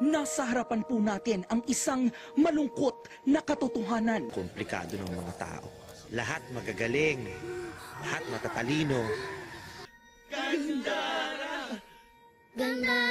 nasa harapan po natin ang isang malungkot na katotohanan. komplikado ng mga tao. Lahat magagaling, lahat matatalino. Ganda